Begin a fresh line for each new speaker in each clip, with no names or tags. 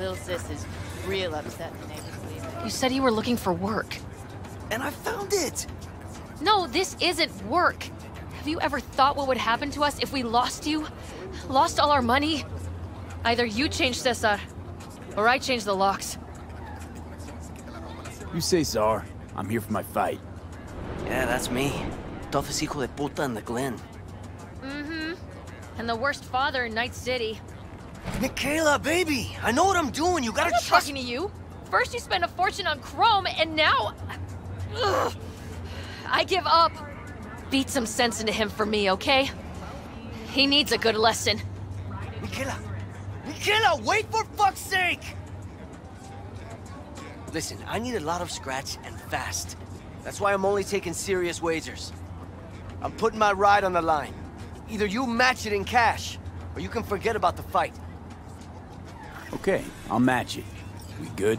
Little sis is real upset the neighbors leaving.
You said you were looking for work.
And I found it!
No, this isn't work. Have you ever thought what would happen to us if we lost you? Lost all our money? Either you change Cesar, or I change the locks.
You say, Czar. I'm here for my fight.
Yeah, that's me. Toughest hijo de puta in the Glen.
Mm-hmm. And the worst father in Night City.
Michaela, baby! I know what I'm doing. You gotta
I'm not
trust
talking to you. First you spend a fortune on Chrome, and now... Ugh. I give up. Beat some sense into him for me, okay? He needs a good lesson.
Michaela! Michaela, wait for fuck's sake! Listen, I need a lot of scratch and fast. That's why I'm only taking serious wagers. I'm putting my ride on the line. Either you match it in cash, or you can forget about the fight.
Okay, I'll match it. We good?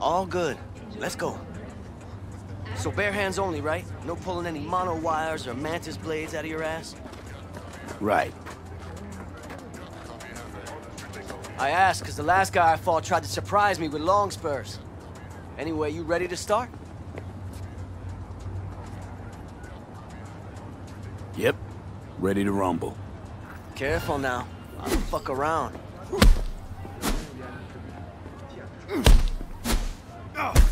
All good. Let's go. So bare hands only, right? No pulling any mono wires or mantis blades out of your ass?
Right.
I asked because the last guy I fought tried to surprise me with long spurs. Anyway, you ready to start?
Yep. Ready to rumble.
Careful now. I don't fuck around.
Ugh.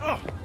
¡Una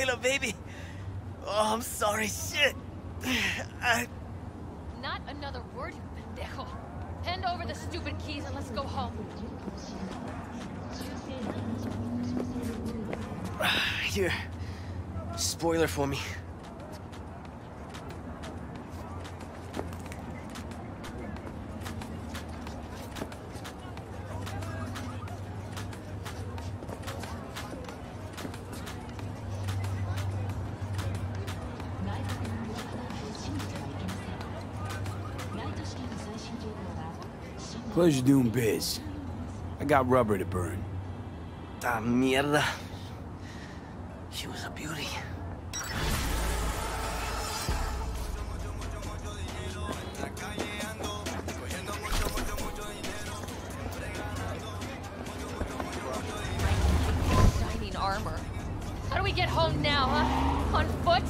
Michaela, baby. Oh, I'm sorry. Shit. I...
Not another word, you pendejo. Hand over the stupid keys and let's go home.
Here. Spoiler for me.
Pleasure doing biz. I got rubber to burn.
Ah, mierda. She was a beauty.
Shining armor. How do we get home now, huh? On foot?